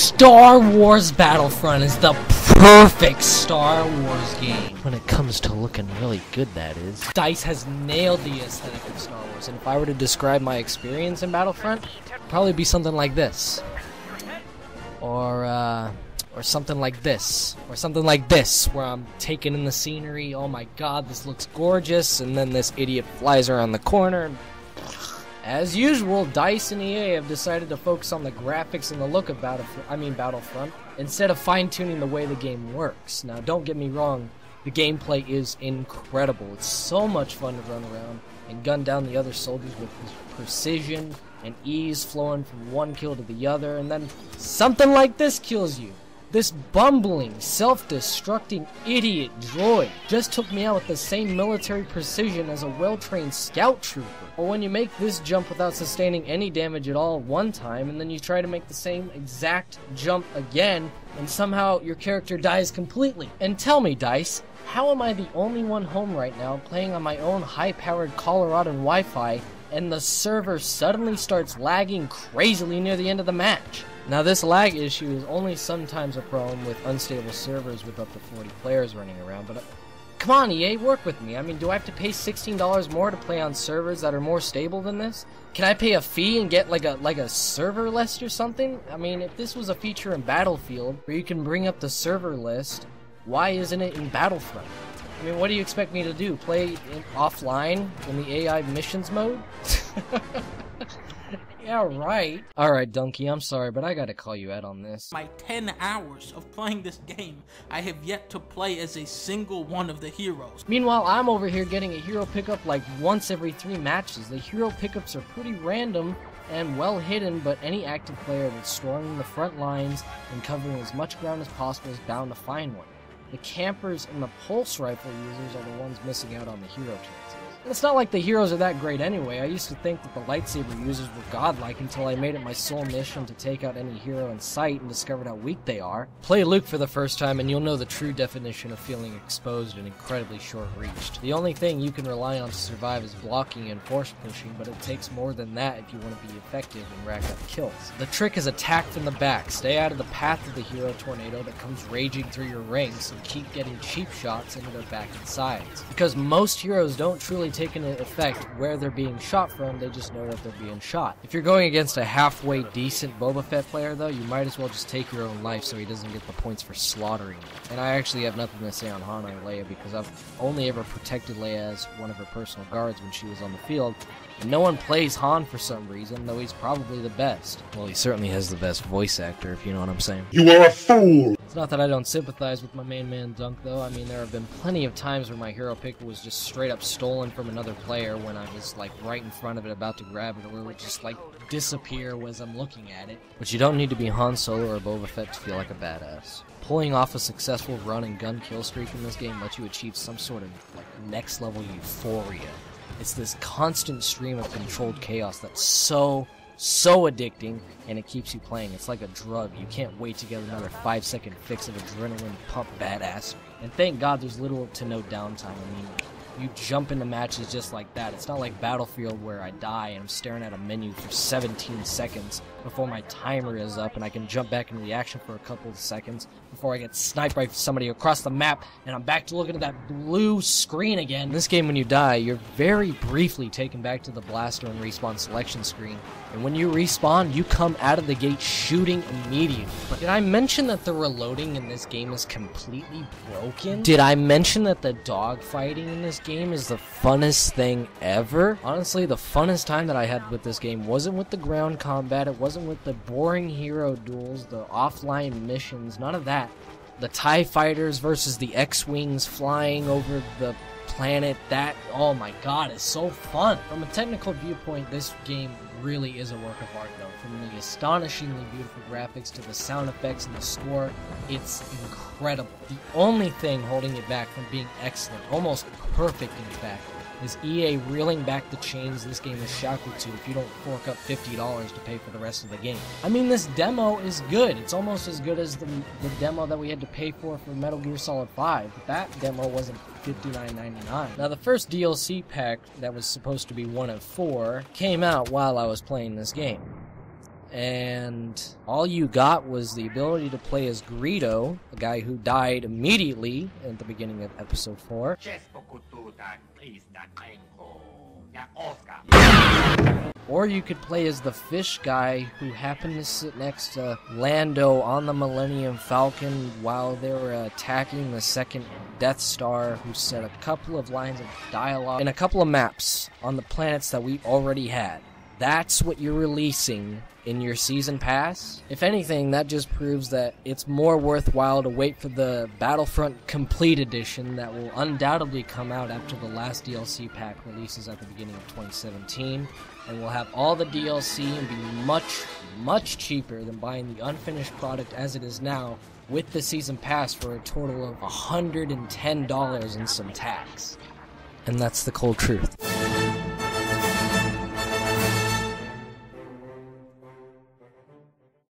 Star Wars Battlefront is the perfect Star Wars game. When it comes to looking really good, that is. DICE has nailed the aesthetic of Star Wars, and if I were to describe my experience in Battlefront, it'd probably be something like this. Or, uh, or something like this. Or something like this, where I'm taking in the scenery, oh my god, this looks gorgeous, and then this idiot flies around the corner, and as usual, DICE and EA have decided to focus on the graphics and the look of Battlefront, I mean Battlefront, instead of fine-tuning the way the game works. Now, don't get me wrong, the gameplay is incredible. It's so much fun to run around and gun down the other soldiers with precision and ease flowing from one kill to the other, and then something like this kills you. This bumbling, self-destructing idiot droid just took me out with the same military precision as a well-trained scout trooper. Or when you make this jump without sustaining any damage at all one time, and then you try to make the same exact jump again, and somehow your character dies completely. And tell me, DICE, how am I the only one home right now playing on my own high-powered Colorado Wi-Fi, and the server suddenly starts lagging crazily near the end of the match? Now this lag issue is only sometimes a problem with unstable servers with up to 40 players running around, but uh, come on EA, work with me. I mean, do I have to pay $16 more to play on servers that are more stable than this? Can I pay a fee and get like a like a server list or something? I mean, if this was a feature in Battlefield where you can bring up the server list, why isn't it in Battlefront? I mean, what do you expect me to do? Play in, offline in the AI missions mode? Yeah, right. Alright, Dunkey, I'm sorry, but I gotta call you out on this. My 10 hours of playing this game, I have yet to play as a single one of the heroes. Meanwhile, I'm over here getting a hero pickup like once every three matches. The hero pickups are pretty random and well hidden, but any active player that's storming the front lines and covering as much ground as possible is bound to find one. The campers and the pulse rifle users are the ones missing out on the hero chances. It's not like the heroes are that great anyway. I used to think that the lightsaber users were godlike until I made it my sole mission to take out any hero in sight and discovered how weak they are. Play Luke for the first time and you'll know the true definition of feeling exposed and incredibly short-reached. The only thing you can rely on to survive is blocking and force pushing, but it takes more than that if you want to be effective and rack up kills. The trick is attack from the back. Stay out of the path of the hero tornado that comes raging through your ranks and keep getting cheap shots into their back and sides. Because most heroes don't truly take into effect where they're being shot from, they just know that they're being shot. If you're going against a halfway decent Boba Fett player, though, you might as well just take your own life so he doesn't get the points for slaughtering you. And I actually have nothing to say on Han and Leia because I've only ever protected Leia as one of her personal guards when she was on the field, and no one plays Han for some reason, though he's probably the best. Well, he certainly has the best voice actor, if you know what I'm saying. You are a fool! It's not that I don't sympathize with my main man Dunk, though. I mean, there have been plenty of times where my hero pick was just straight up stolen from another player when I was, like, right in front of it about to grab it, or it would just, like, disappear as I'm looking at it. But you don't need to be Han Solo or Boba Fett to feel like a badass. Pulling off a successful run and gun kill streak in this game lets you achieve some sort of, like, next level euphoria. It's this constant stream of controlled chaos that's so, so addicting, and it keeps you playing. It's like a drug. You can't wait to get another five second fix of adrenaline pump badass. And thank God there's little to no downtime. I mean, you jump into matches just like that. It's not like Battlefield where I die and I'm staring at a menu for 17 seconds before my timer is up and I can jump back into the action for a couple of seconds before I get sniped by somebody across the map and I'm back to looking at that blue screen again. In this game, when you die, you're very briefly taken back to the blaster and respawn selection screen. And when you respawn, you come out of the gate shooting immediately. But did I mention that the reloading in this game is completely broken? Did I mention that the dogfighting in this game is the funnest thing ever? Honestly, the funnest time that I had with this game wasn't with the ground combat, it wasn't with the boring hero duels, the offline missions, none of that. The TIE fighters versus the X-Wings flying over the planet, that, oh my god, is so fun. From a technical viewpoint, this game really is a work of art, though. From the astonishingly beautiful graphics to the sound effects and the score, it's incredible. The only thing holding it back from being excellent, almost perfect in fact, is EA reeling back the chains this game is shackled to if you don't fork up $50 to pay for the rest of the game. I mean, this demo is good. It's almost as good as the, the demo that we had to pay for for Metal Gear Solid 5, but that demo wasn't $59.99. Now, the first DLC pack that was supposed to be one of four came out while I was playing this game. And all you got was the ability to play as Greedo, a guy who died immediately at the beginning of episode 4. Or you could play as the fish guy who happened to sit next to Lando on the Millennium Falcon while they were attacking the second Death Star, who said a couple of lines of dialogue and a couple of maps on the planets that we already had. That's what you're releasing in your season pass. If anything, that just proves that it's more worthwhile to wait for the Battlefront Complete Edition that will undoubtedly come out after the last DLC pack releases at the beginning of 2017 and will have all the DLC and be much, much cheaper than buying the unfinished product as it is now with the season pass for a total of $110 and some tax. And that's the cold truth.